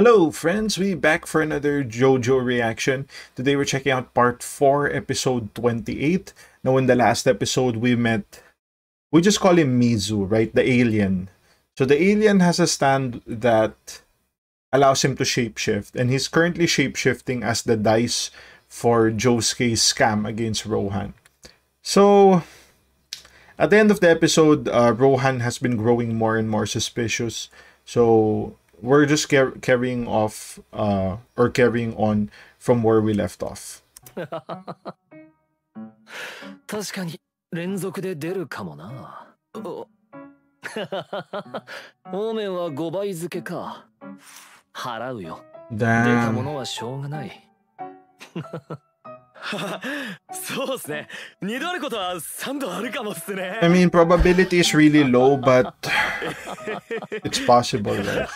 Hello friends, we back for another JoJo reaction. Today we're checking out part 4, episode 28. Now in the last episode we met, we just call him Mizu, right? The alien. So the alien has a stand that allows him to shapeshift and he's currently shapeshifting as the dice for Josuke's scam against Rohan. So at the end of the episode, uh, Rohan has been growing more and more suspicious. So we're just car carrying off uh, or carrying on from where we left off. 確かに連続で出るかもな。オーメンは5倍付けか。払うよ。出たものはしょうがない。I mean, probability is really low, but it's possible, right?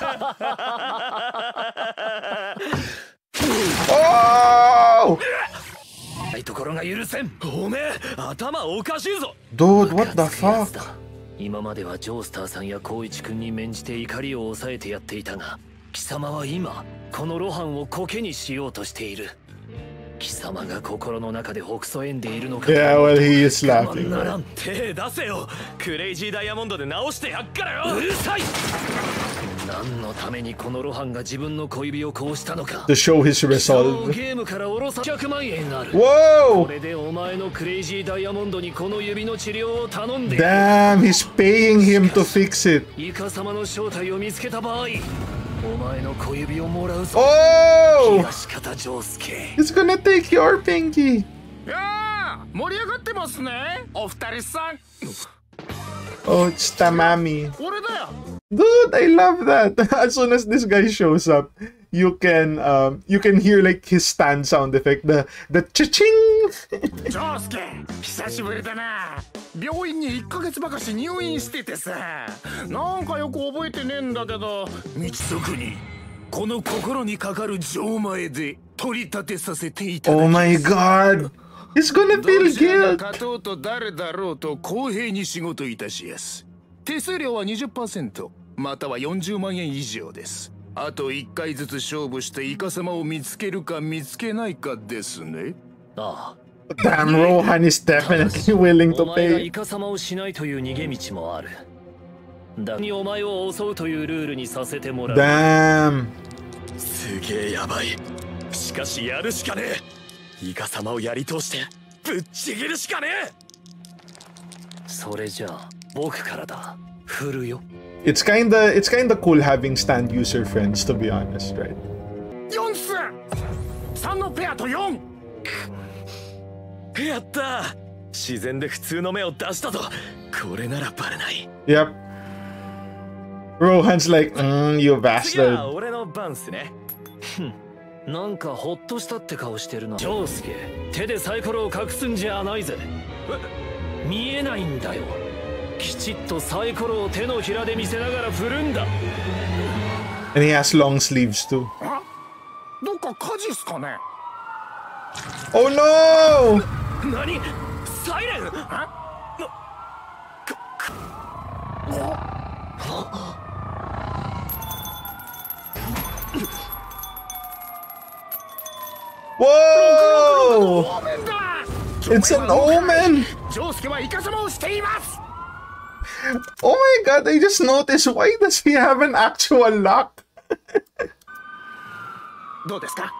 oh! ところが許せん。おめえ、頭おかしいぞ。Dude, what the fuck? 今まではジョースターさんや光一君に免じて怒りを抑えてやっていたが、貴様は今この露伴を苔にしようとしている。貴様が心の中でほくそ笑んでいるのか Yeah, well, he is laughing. ならん手出せよクレイジーダイヤモンドで直してやっからようるさい何のためにこのロハンが自分の小指をこうしたのか To show his resolve ゲームからおろさ100万円ある Whoa! これでお前のクレイジーダイヤモンドにこの指の治療を頼んで Damn, he's paying him to fix it イカ様の正体を見つけた場合 Oh! He's gonna take your pinky. Oh, it's Tamami. Dude, I love that. As soon as this guy shows up, you can um, you can hear like his stand sound effect, the the cha-ching. 病院に1ヶ月ばかし入院しててさ、なんかよく覚えてねえんだけど、道足にこの心にかかる錠前で取り立てさせていただき。Oh my god. He's gonna feel guilt. 勝とうと誰だろうと公平に仕事いたしやす。手数料は20%または40万円以上ですあと1回ずつ勝負してイカ様を見つけるか見つけないかですねああ Damn, Rohan is definitely willing to pay. イカ様をしないという逃げ道もあるだにお前を襲うというルールにさせてもらう Damn. すげえやばいしかしやるしかねえイカ様をやり通してぶっちぎるしかねえそれじゃあ僕からだ振るよ It's kinda it's kinda cool having stand user friends to be honest, right? 4す3のペアと 4! やった。自然で普通の目を出したぞこれならバレない。Yep. Rohan's like, mm, you bastard. 俺の番っすね。なんかホッとしたって顔してるな。ジョースケ手でサイコロを隠すんじゃないぜ。見えないんだよ。きちっとサイコロを手のひらで見せながら振るんだ。And he has long sleeves too. どっか火事っすかね？Oh no! 何？サイレン？どうですか？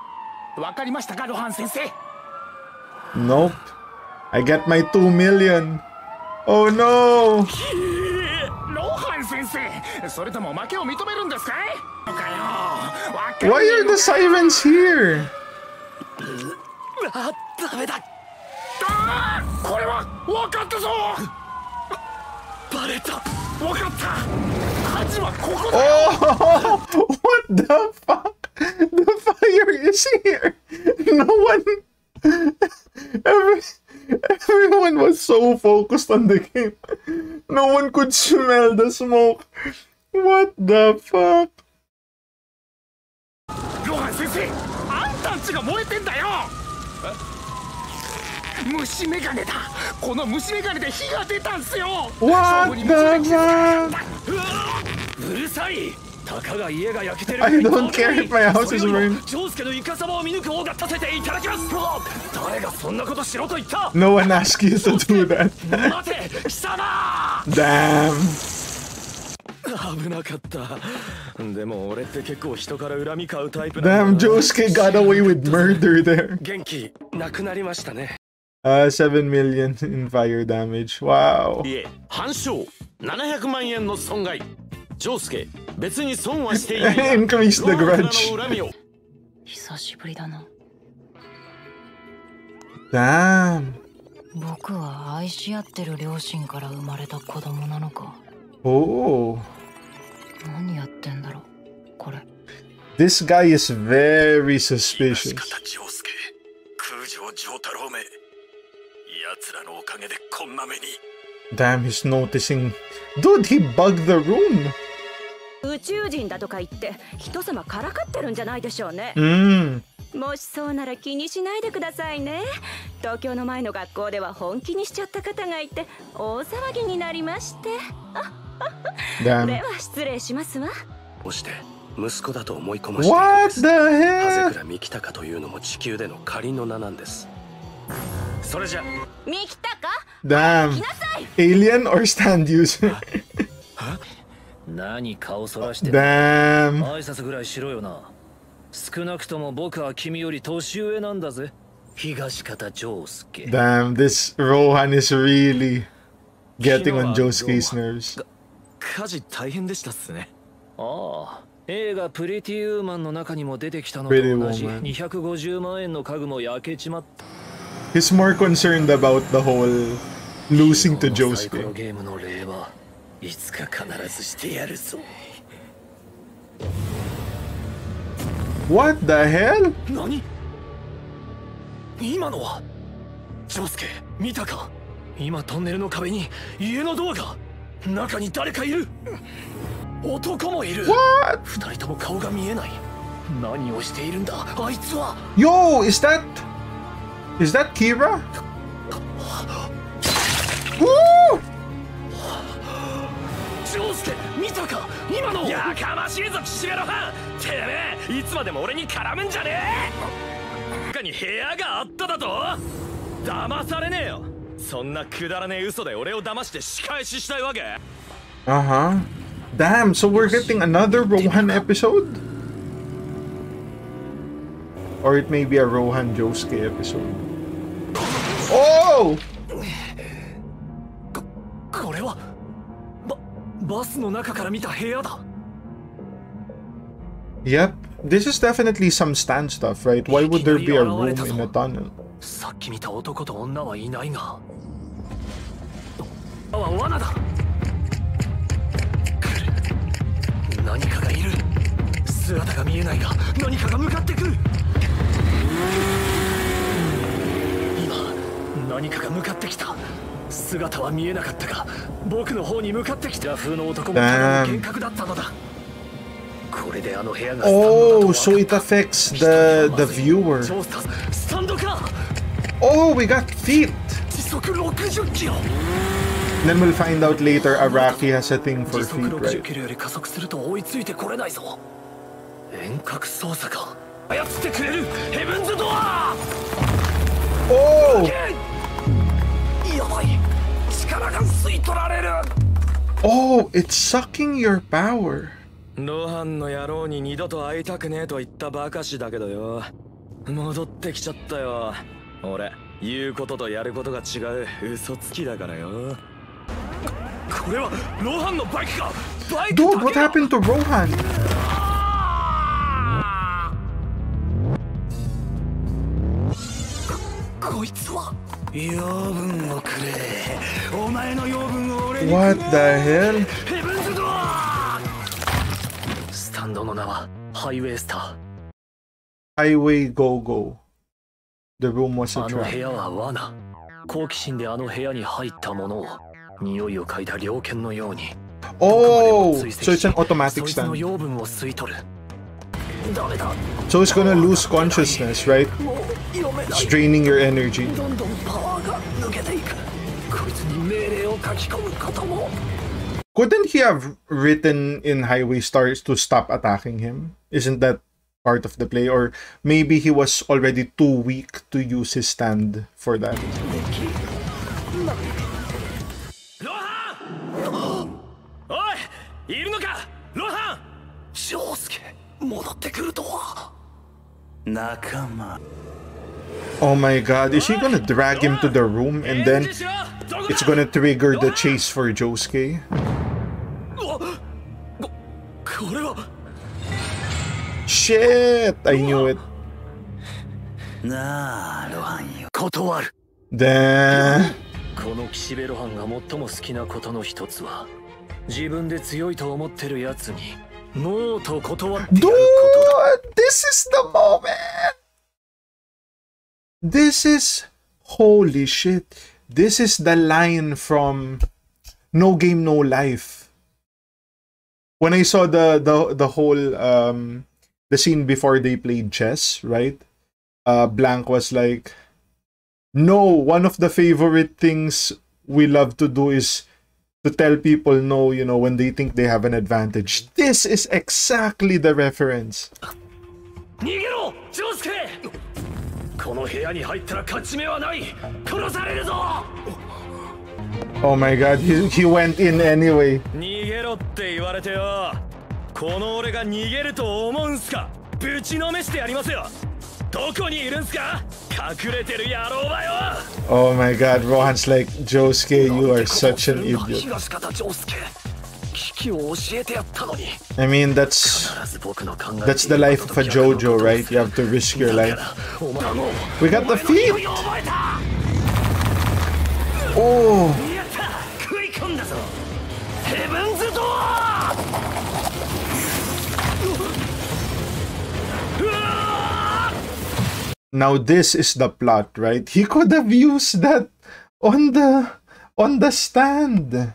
わかりましたか、ロハン先生？Nope. I get my 2 million. Oh no! ロハン先生それとも負けを認めるんですかいのかよわか Why are the sirens here? あダメだあーこれは分かったぞバレた分かった火事はここだ Oh! What the fuck? The fire is here! No one. Every, everyone was so focused on the game. No one could smell the smoke. What the fuck? ロハン先生あんたんちが燃えてんだよ虫眼鏡だこの虫眼鏡で火が出たんすよ?かったうるさい たかが家が焼けてる I don't care if my house is それよりも burned. ジョースケのイカサマを見抜く方が立てていただきます誰がそんなことしろと言った No one asked you to do that. 待て貴様 Damn. 危なかったでも俺って結構人から恨み買うタイプなん Damn, だ Josuke got away with murder there. 元気なくなりましたね Uh, 7 million in fire damage. Wow. いえ半勝700万円の損害 ジョースケ、別に損はしていない。Incoming to the grudge. 僕は愛し合ってる両親から生まれた子供なのか。おお。何やってんだろう、これ。This guy is very suspicious. Damn, he's noticing. Dude, he bugged the room. 宇宙人だとか言って人様からかってるんじゃないでしょうね Mm. もしそうなら気にしないでくださいね東京の前の学校では本気にしちゃった方がいて大騒ぎになりましてで.は失礼しますわそして息子だと思い込ましているんで What す the ハゼ hell? クラミキタカというのも地球での仮の名なんですそれじゃ見来たか Damn. 来なさい Alien or stand user? 何顔そらして。ダーン挨拶ぐらいしろよな。少なくとも僕は君より年上なんだぜ。東方ジョースケダーン this Rohan is really getting on ジョースケ 's nerves 家事大変でしたっすね。ああ映画プリティウーマンの中にも出てきたのと同じ。250万円の家具も焼けちまった。He's more concerned about the whole losing to Josuke. いつか必ずしてやるぞ。What the hell? 何？今のは？ジョスケ見たか？今トンネルの壁に家のドアが？中に誰かいる？男もいる。What? 二人とも顔が見えない。何をしているんだ？あいつは？Yo, is that is that Kira? Woo! ジョースケ見たか今のやかましいぞ岸辺露伴てめえいつまでも俺に絡むんじゃねえ中に部屋があっただと？騙されねえよそんなくだらねえ嘘で俺を騙して仕返ししたいわけ？Uh huh. Damn, so we're getting another Rohan episode? Or it may be a Rohan Josuke episode. Oh! バスの中から見た部屋だ Yep. This is definitely some stand stuff, right? Why would there be a room in a tunnel? さっき見た男と女はいないがあは罠だ来る何かがいる姿が見えないが何かが向かってくる今何かが向かってきた姿は見えなかったが僕の方に向かってきた風の男も幻覚だったのだこれであの部屋がスタンドだと Oh, so っ it た affects the the viewer. Oh, we got feet. 時速60キロ Then we'll find out later Araki has a thing for feet, 60 right? 遠隔操作か操ってくれるヘブンズドア Oh! や吸い取られる。Oh, it's sucking your power. ロハンの野郎に二度と会いたくねえと言ったばかしだけどよ。戻ってきちゃったよ。俺言うこととやることが違う嘘つきだからよ。これはロハンのバイクか？バイク Dude, what happened to Rohan? こいつは 養分をくれお前の養分を俺に What the hell? ヘブンズドアスタンドの名はハイウェイスタ Highway Go Go. The room was ー a あの部 trap. 屋は罠好奇心であの部屋に入ったものを匂いを嗅いだ猟犬のように Oh, どこまでも追跡 so it's an し automatic そいつの stand. 養分を吸い取るダメだ So it's gonna lose consciousness, right? straining your energy. Couldn't he have written in Highway Stars to stop attacking him? Isn't that part of the play? Or maybe he was already too weak to use his stand for that. Rohan! Oh my god, is he gonna drag him to the room and then 返事しろどこだ it's gonna trigger the chase for Josuke? ここれは Shit! I knew it. なあロハンよ断る Damn. この岸辺露伴が最も好きなことの一つは自分で強いと思ってるやつにノーと断ってや Dude! ることだ This is the moment! This is. Holy shit. This is the line from No Game No Life. When I saw the the the whole um the scene before they played chess, right? Uh Blank was like No, one of the favorite things we love to do is to tell people no, you know, when they think they have an advantage. This is exactly the reference. この部屋に入ったら勝ち目はない。殺されるぞ! Oh my god, he, he went in anyway. 逃げろって言われてよ!この俺が逃げると思うんすか?ぶちのめしてやりますよ!どこにいるんすか?隠れてる野郎だよ! Oh my god, Rohan's like, Josuke, you are such an idiot. I mean, that's that's the life of a JoJo, right? You have to risk your life. We got the feet! Oh! Now this is the plot, right? He could have used that on the on the stand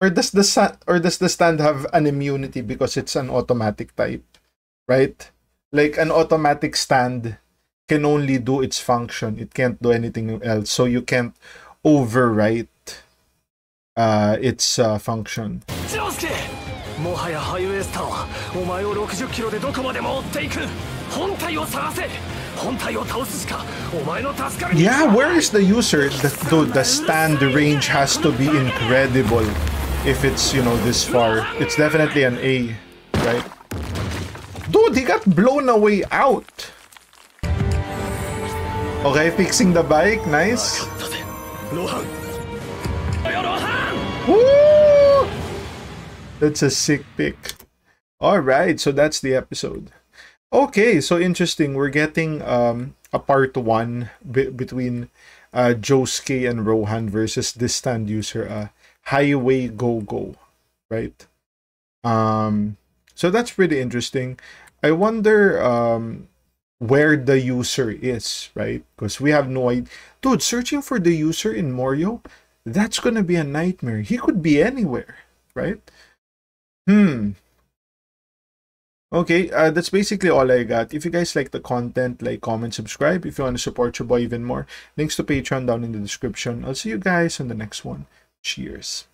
Or does the sa- or does the stand have an immunity because it's an automatic type, right? Like an automatic stand can only do its function. It can't do anything else. So you can't overwrite uh its uh, function. ジョースケもはやハイウェイスターはお前を60キロでどこまでも追っていく本体を探せ本体を倒すしかお前の助かりに Yeah, where is the user? The, dude, the stand range has to be incredible if it's, you know, this far. It's definitely an A, right? Dude, he got blown away out! Okay, fixing the bike, nice. Woo! That's a sick pick. Alright, so that's the episode. Okay, so interesting. We're getting um, a part 1 be between uh, Josuke and Rohan versus this stand user uh, Highway Go Go, right? Um, so that's pretty interesting. I wonder um where the user is, right? Because we have no idea. Dude, searching for the user in Morio, that's gonna be a nightmare. He could be anywhere, right? Hmm. Okay, uh, that's basically all I got. If you guys like the content, like, comment, subscribe. If you want to support your boy even more, links to Patreon down in the description. I'll see you guys on the next one. Cheers.